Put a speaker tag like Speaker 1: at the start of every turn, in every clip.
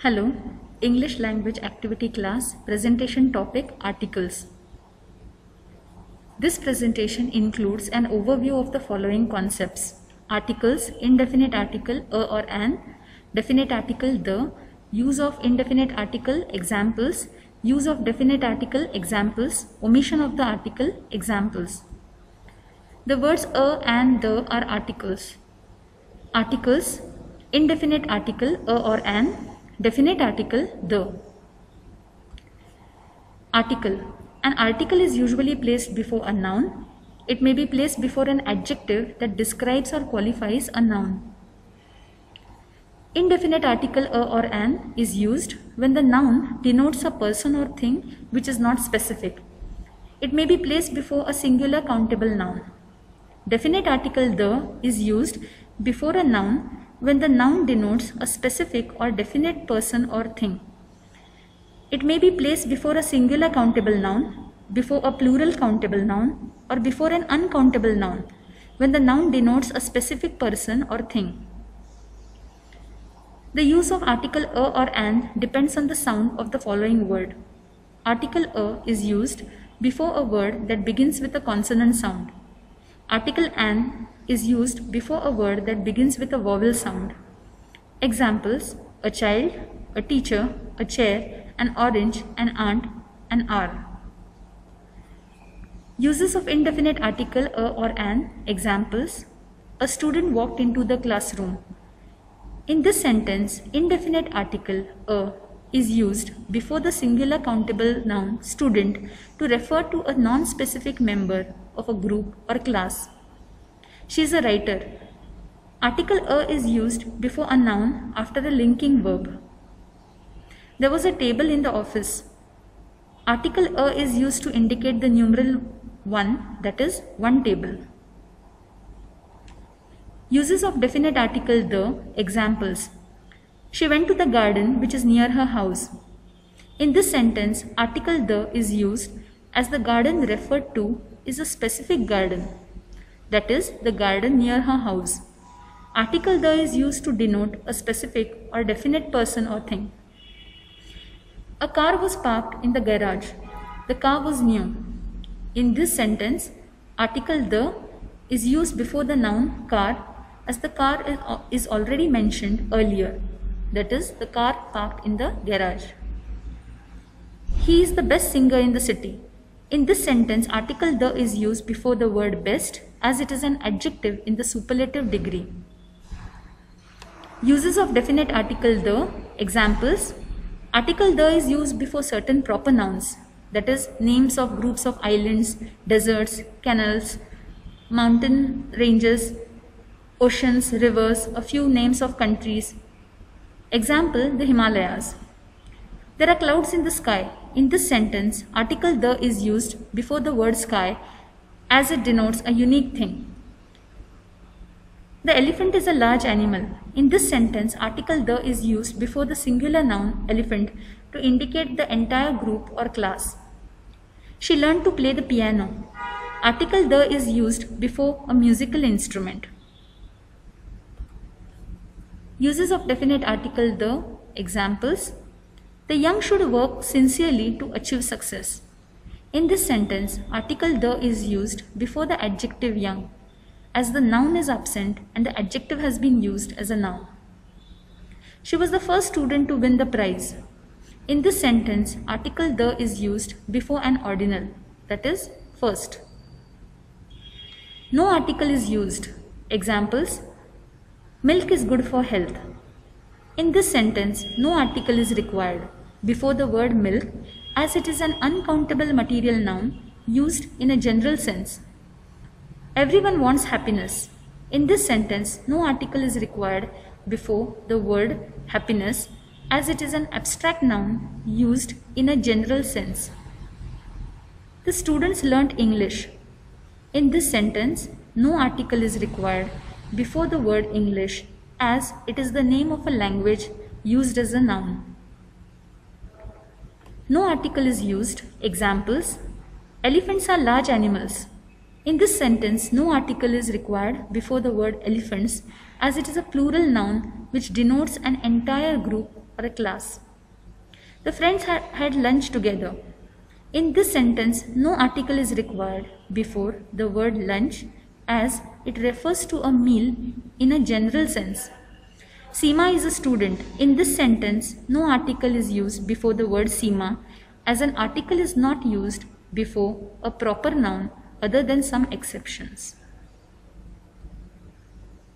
Speaker 1: Hello, English language activity class presentation topic articles. This presentation includes an overview of the following concepts. Articles, indefinite article a or an, definite article the, use of indefinite article examples, use of definite article examples, omission of the article examples. The words a and the are articles. Articles, indefinite article a or an, definite article the. Article. An article is usually placed before a noun. It may be placed before an adjective that describes or qualifies a noun. Indefinite article a or an is used when the noun denotes a person or thing which is not specific. It may be placed before a singular countable noun. Definite article the is used before a noun when the noun denotes a specific or definite person or thing. It may be placed before a singular countable noun, before a plural countable noun, or before an uncountable noun when the noun denotes a specific person or thing. The use of article a or an depends on the sound of the following word. Article a is used before a word that begins with a consonant sound. Article an is used before a word that begins with a vowel sound. Examples a child, a teacher, a chair, an orange, an aunt, an R. Uses of indefinite article a or an examples a student walked into the classroom. In this sentence, indefinite article a is used before the singular countable noun student to refer to a non-specific member of a group or class. She is a writer. Article a is used before a noun after the linking verb. There was a table in the office. Article a is used to indicate the numeral 1 that is one table. Uses of definite article the examples. She went to the garden which is near her house. In this sentence, article the is used as the garden referred to is a specific garden, that is, the garden near her house. Article the is used to denote a specific or definite person or thing. A car was parked in the garage. The car was new. In this sentence, article the is used before the noun car as the car is already mentioned earlier. That is, the car parked in the garage. He is the best singer in the city. In this sentence, article the is used before the word best as it is an adjective in the superlative degree. Uses of definite article the examples. Article the is used before certain proper nouns that is names of groups of islands, deserts, canals, mountain ranges, oceans, rivers, a few names of countries. Example, the Himalayas. There are clouds in the sky. In this sentence, article the is used before the word sky as it denotes a unique thing. The elephant is a large animal. In this sentence, article the is used before the singular noun elephant to indicate the entire group or class. She learned to play the piano. Article the is used before a musical instrument. Uses of definite article the examples. The young should work sincerely to achieve success. In this sentence, article the is used before the adjective young as the noun is absent and the adjective has been used as a noun. She was the first student to win the prize. In this sentence, article the is used before an ordinal, that is, first. No article is used. Examples Milk is good for health. In this sentence, no article is required before the word milk as it is an uncountable material noun used in a general sense. Everyone wants happiness. In this sentence, no article is required before the word happiness as it is an abstract noun used in a general sense. The students learnt English. In this sentence, no article is required before the word English as it is the name of a language used as a noun. No article is used. Examples Elephants are large animals. In this sentence, no article is required before the word elephants as it is a plural noun which denotes an entire group or a class. The friends had, had lunch together. In this sentence, no article is required before the word lunch as it refers to a meal in a general sense. Seema is a student. In this sentence, no article is used before the word Seema as an article is not used before a proper noun other than some exceptions.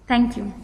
Speaker 1: Thank you.